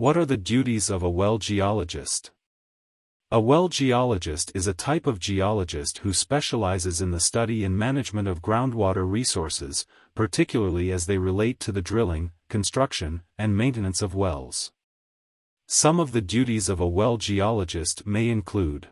What are the duties of a well geologist? A well geologist is a type of geologist who specializes in the study and management of groundwater resources, particularly as they relate to the drilling, construction, and maintenance of wells. Some of the duties of a well geologist may include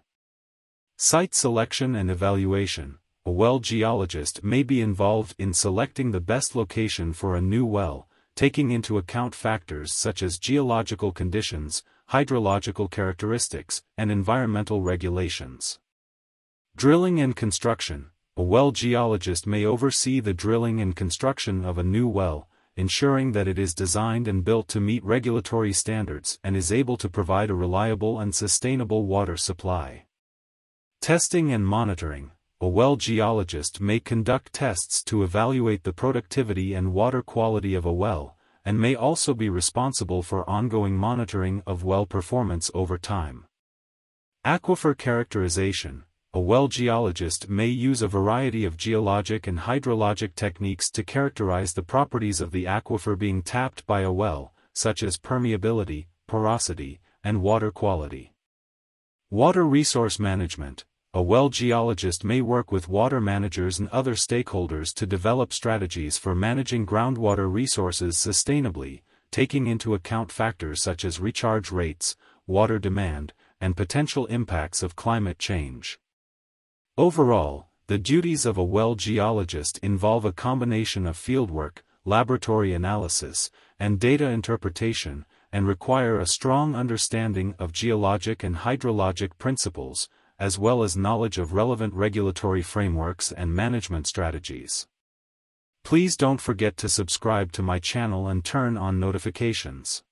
Site selection and evaluation. A well geologist may be involved in selecting the best location for a new well, taking into account factors such as geological conditions, hydrological characteristics, and environmental regulations. Drilling and construction. A well geologist may oversee the drilling and construction of a new well, ensuring that it is designed and built to meet regulatory standards and is able to provide a reliable and sustainable water supply. Testing and monitoring. A well geologist may conduct tests to evaluate the productivity and water quality of a well, and may also be responsible for ongoing monitoring of well performance over time. Aquifer characterization. A well geologist may use a variety of geologic and hydrologic techniques to characterize the properties of the aquifer being tapped by a well, such as permeability, porosity, and water quality. Water resource management a well geologist may work with water managers and other stakeholders to develop strategies for managing groundwater resources sustainably, taking into account factors such as recharge rates, water demand, and potential impacts of climate change. Overall, the duties of a well geologist involve a combination of fieldwork, laboratory analysis, and data interpretation, and require a strong understanding of geologic and hydrologic principles, as well as knowledge of relevant regulatory frameworks and management strategies. Please don't forget to subscribe to my channel and turn on notifications.